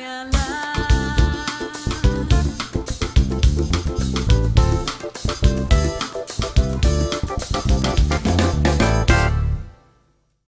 Yeah. love.